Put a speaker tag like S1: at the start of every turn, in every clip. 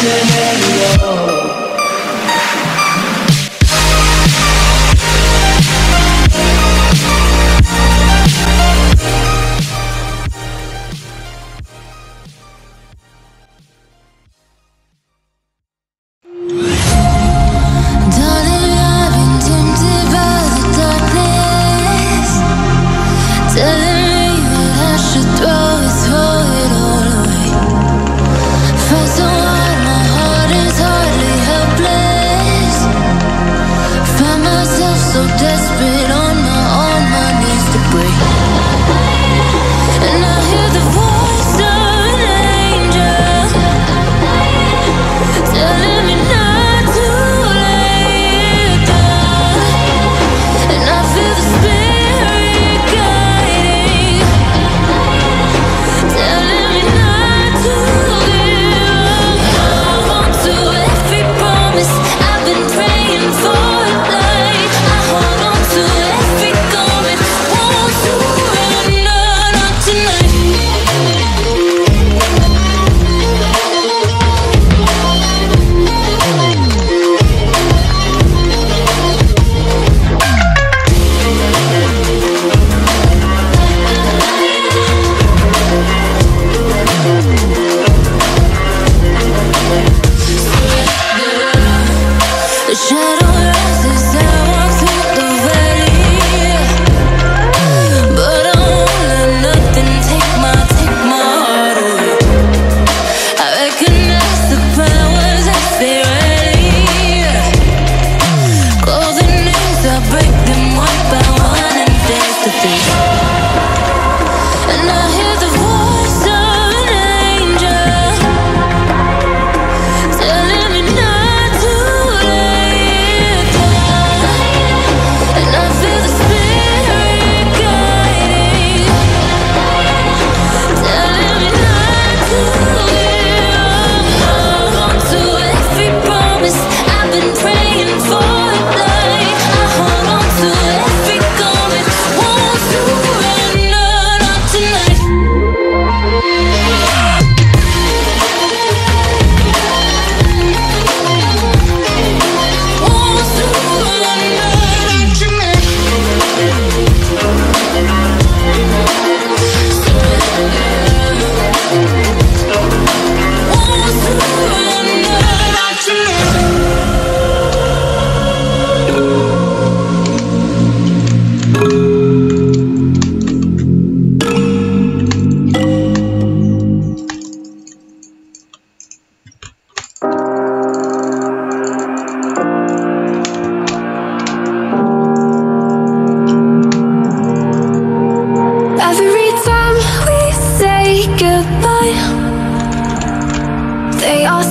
S1: Scenario.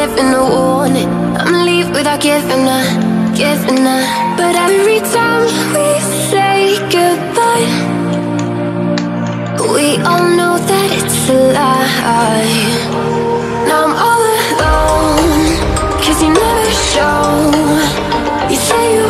S1: giving a warning. I'ma leave without giving a, giving a. But every time we say goodbye We all know that it's a lie. Now I'm all alone Cause you never show. You say you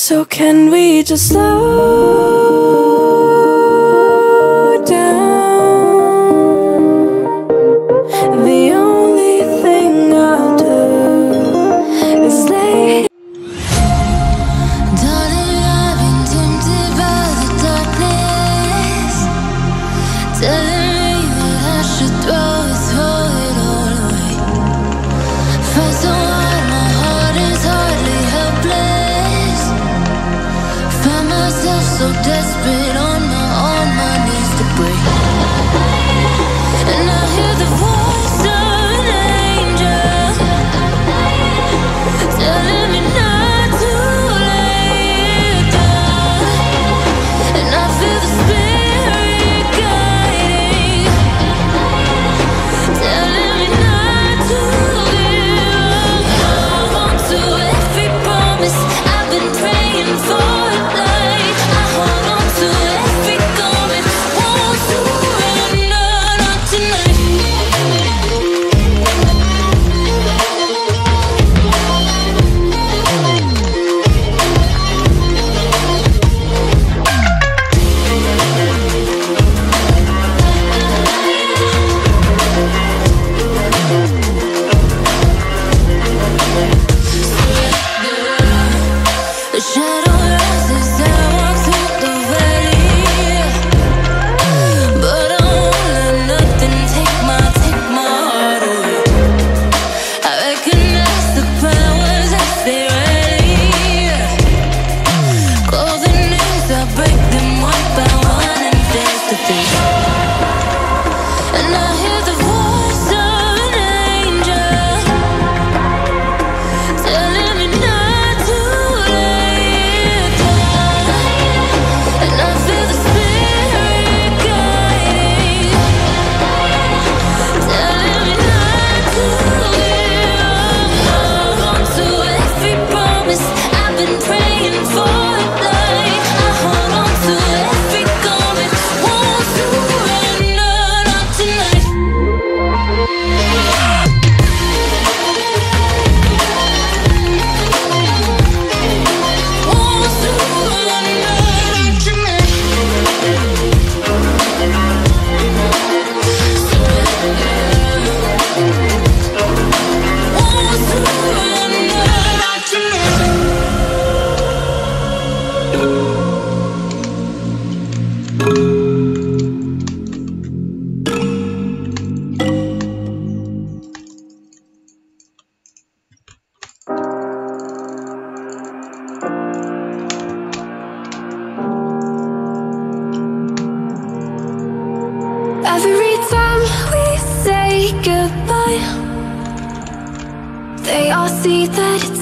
S1: So can we just slow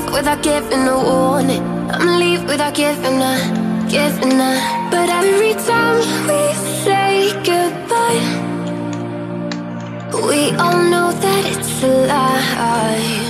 S2: leave without giving a warning. I'ma leave without giving a, giving a. But every time we say goodbye, we all know that it's a lie.